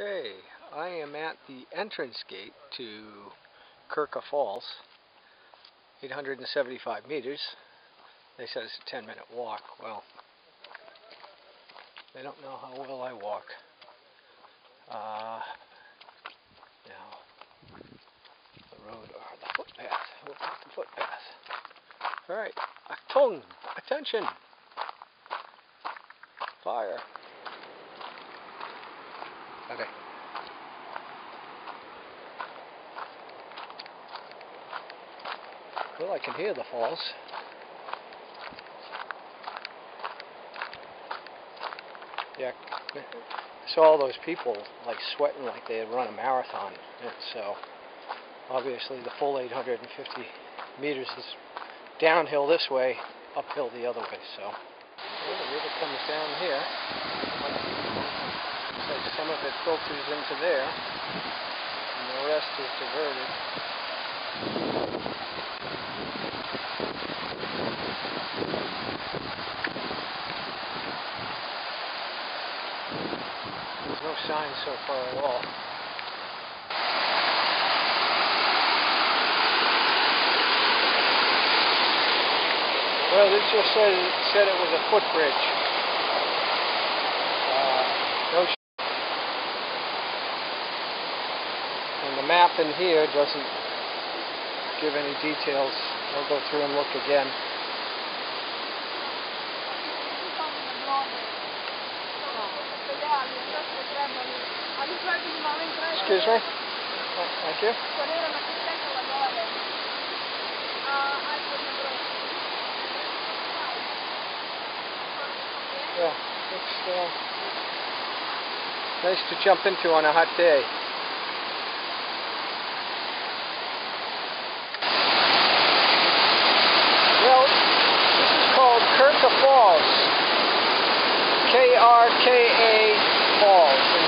Okay, I am at the entrance gate to Krka Falls, 875 meters. They said it's a 10 minute walk. Well, they don't know how well I walk. Uh, now, the road or the footpath. We'll take the footpath. Alright, Achtung! Attention! Fire! Okay. Well, I can hear the falls. Yeah, I saw all those people like sweating like they had run a marathon. And so obviously the full 850 meters is downhill this way, uphill the other way. So the river comes down here some of it filters into there, and the rest is diverted. There's no sign so far at all. Well, this just said, said it was a footbridge. Uh, no And the map in here doesn't give any details. I'll go through and look again. Excuse me? Oh, thank you. Yeah, it's uh, nice to jump into on a hot day. Krka Falls. K-R-K-A Falls in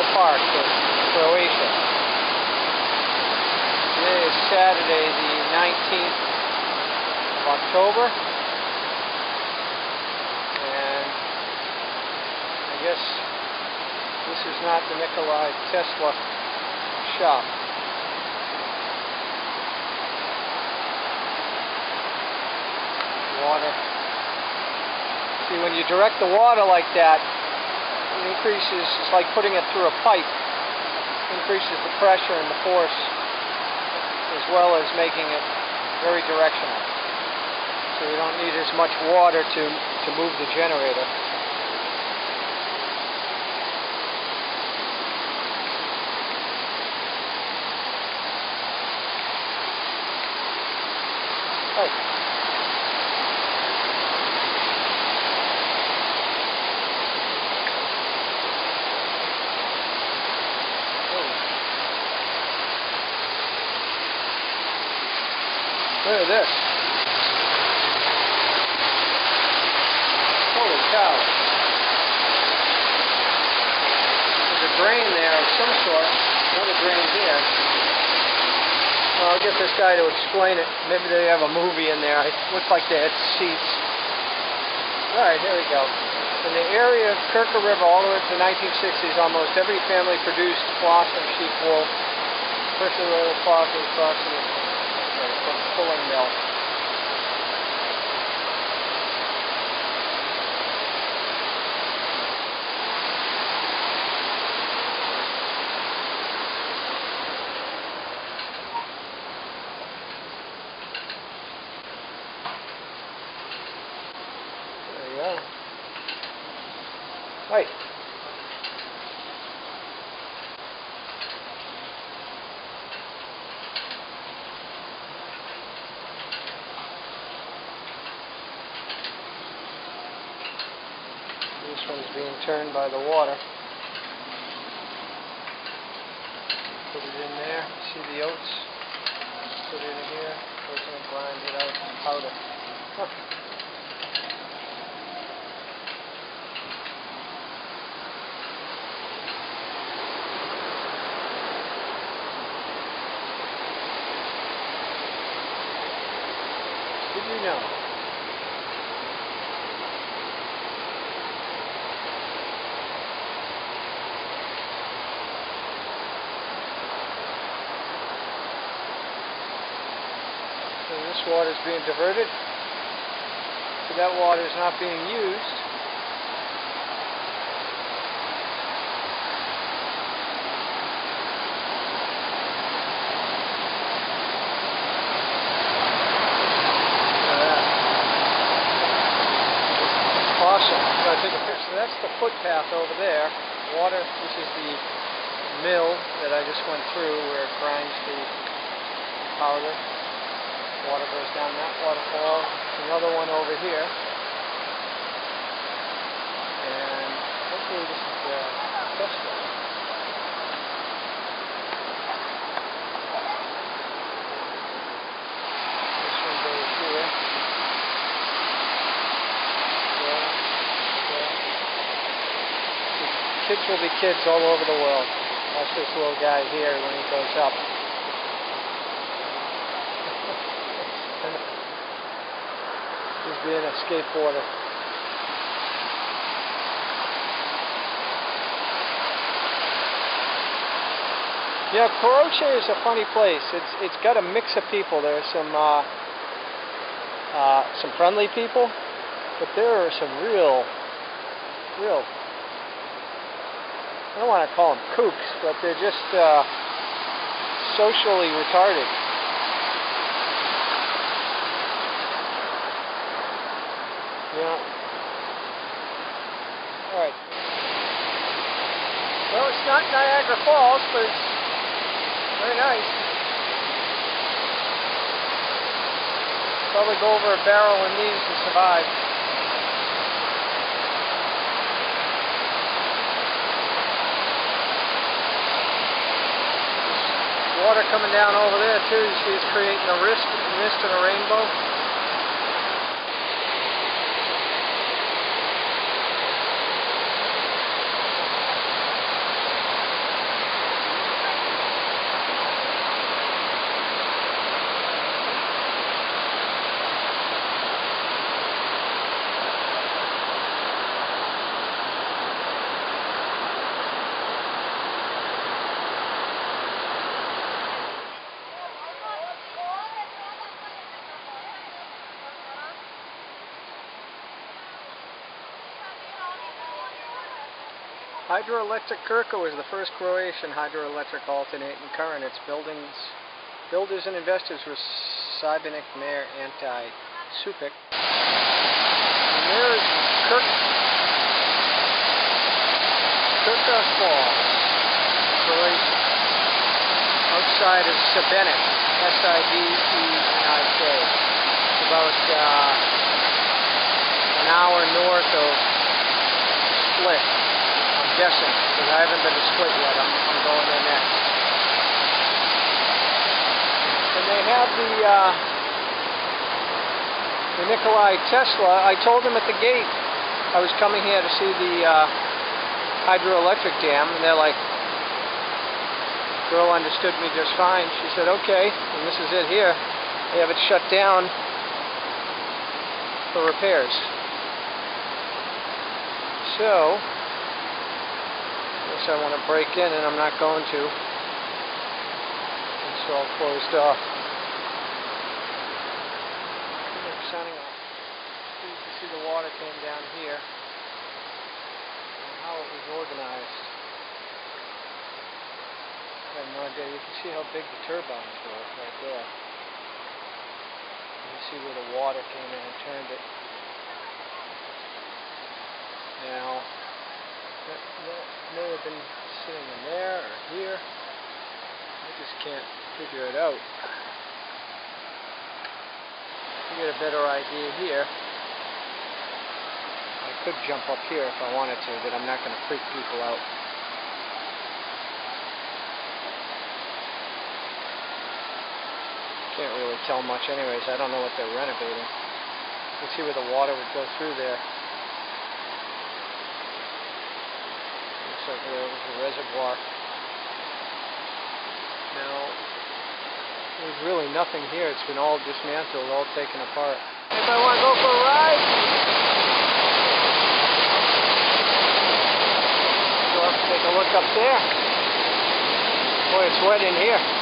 National Park in Croatia. Today is Saturday the 19th of October. And I guess this is not the Nikolai Tesla shop. water. See, when you direct the water like that, increases, it's like putting it through a pipe. Increases the pressure and the force, as well as making it very directional. So you don't need as much water to, to move the generator. Hey. Look at this. Holy cow. There's a drain there of some sort. Another drain here. Well, I'll get this guy to explain it. Maybe they have a movie in there. It looks like they had seats. Alright, here we go. In the area of Krka River all the way to the 1960s, almost every family produced floss and sheep wool, the cloth and pulling mill. There you go. Right. This turned by the water. Put it in there. See the oats? Put it in here. We're going to grind it out to powder. Did you know? this water is being diverted. So that water is not being used. Uh, picture. That's the footpath over there. Water, this is the mill that I just went through where it grinds the powder. Water goes down that waterfall. Another one over here. And hopefully this is the test one. This one goes here. Yeah, yeah. Kids will be kids all over the world. Watch this little guy here when he goes up. Being a skateboarder. Yeah, Caroche is a funny place. It's it's got a mix of people. There's some uh, uh, some friendly people, but there are some real, real. I don't want to call them kooks, but they're just uh, socially retarded. Yeah. All right. Well, it's not Niagara Falls, but it's very nice. Probably go over a barrel and knees to survive. Water coming down over there too. You see it's creating a mist and a rainbow. Hydroelectric Krka was the first Croatian hydroelectric alternating current. Its buildings, builders and investors were Sibenik Mayor Ante Šupuk. And there's Kirk, Krka Falls, Croatia. Outside of Sibenik, S-I-B-E-N-I-K. About uh, an hour north of Split guessing because I haven't been to Split yet. I'm, I'm going there next. And they have the uh, the Nikolai Tesla. I told them at the gate I was coming here to see the uh, hydroelectric dam, and they're like, girl understood me just fine. She said, okay, and this is it here. They have it shut down for repairs. So, guess I want to break in and I'm not going to. It's all closed off. Signing off. You can see the water came down here and how it was organized. I have no idea. You can see how big the turbines were right there. You can see where the water came in and turned it. Now, that, may have been sitting in there or here. I just can't figure it out. To get a better idea here, I could jump up here if I wanted to, but I'm not going to freak people out. Can't really tell much anyways. I don't know what they're renovating. You can see where the water would go through there. Looks like there was a reservoir. Now, there's really nothing here. It's been all dismantled, all taken apart. Anybody want to go for a ride? Go up take a look up there. Boy, it's wet in here.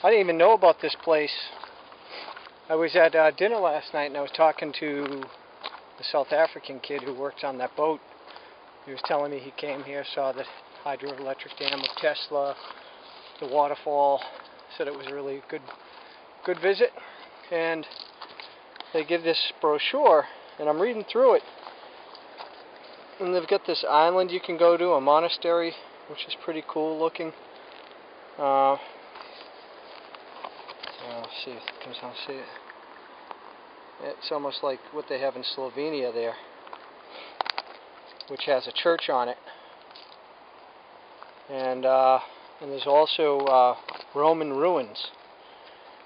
I didn't even know about this place. I was at uh, dinner last night and I was talking to the South African kid who works on that boat. He was telling me he came here, saw the hydroelectric dam of Tesla, the waterfall, said it was a really good good visit. And they give this brochure and I'm reading through it. And they've got this island you can go to, a monastery, which is pretty cool looking. Uh, uh, see if it comes down, see it. It's almost like what they have in Slovenia there, which has a church on it. And uh, and there's also uh, Roman ruins,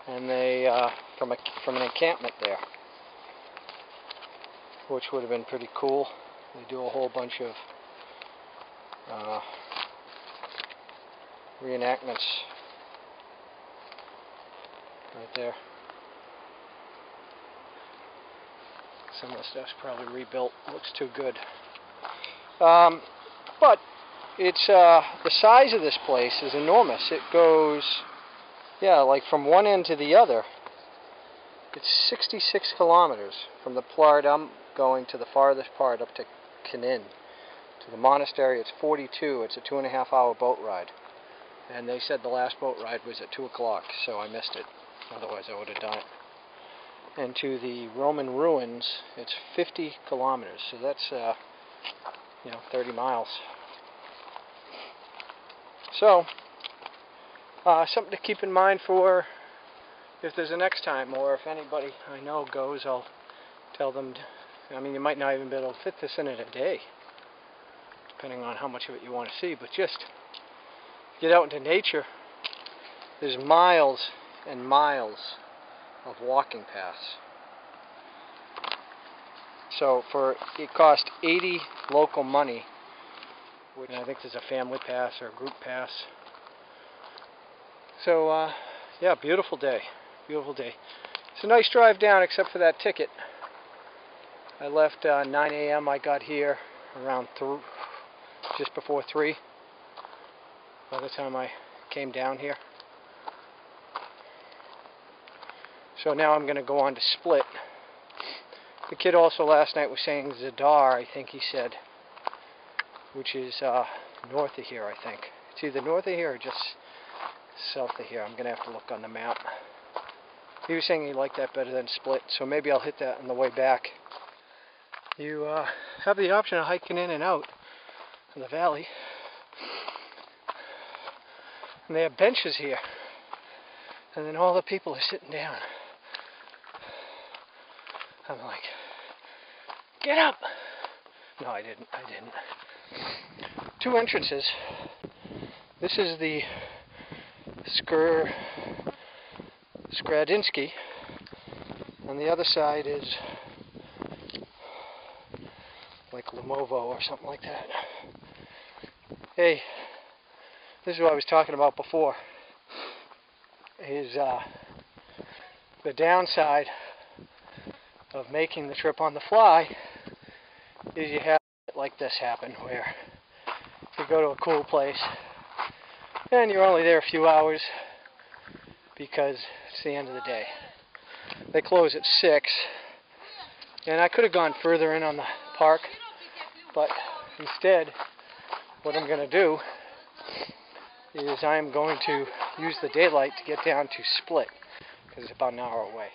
and they uh, from a from an encampment there, which would have been pretty cool. They do a whole bunch of uh, reenactments right there. Some of the stuff's probably rebuilt. Looks too good. Um, but it's uh, the size of this place is enormous. It goes, yeah, like from one end to the other. It's 66 kilometers from the part I'm going to the farthest part up to Knin. To the monastery, it's 42. It's a two and a half hour boat ride. And they said the last boat ride was at 2 o'clock, so I missed it. Otherwise, I would have done it. And to the Roman ruins, it's 50 kilometers. So that's, uh, you know, 30 miles. So, uh, something to keep in mind for if there's a next time, or if anybody I know goes, I'll tell them. To, I mean, you might not even be able to fit this in in a day, depending on how much of it you want to see. But just get out into nature. There's miles and miles of walking paths. So for it cost 80 local money, which I think there's a family pass or a group pass. So uh, yeah, beautiful day, beautiful day. It's a nice drive down except for that ticket. I left uh, 9 a.m. I got here around three, just before 3 by the time I came down here. So now I'm going to go on to Split. The kid also last night was saying Zadar, I think he said, which is uh, north of here, I think. It's either north of here or just south of here. I'm going to have to look on the map. He was saying he liked that better than Split, so maybe I'll hit that on the way back. You uh, have the option of hiking in and out in the valley. And they have benches here. And then all the people are sitting down. I'm like, get up! No, I didn't. I didn't. Two entrances. This is the Skur Skradinski, and the other side is like Lamovo or something like that. Hey, this is what I was talking about before. Is uh, the downside of making the trip on the fly is you have it like this happen where you go to a cool place and you're only there a few hours because it's the end of the day. They close at 6 and I could have gone further in on the park but instead what I'm going to do is I'm going to use the daylight to get down to Split because it's about an hour away.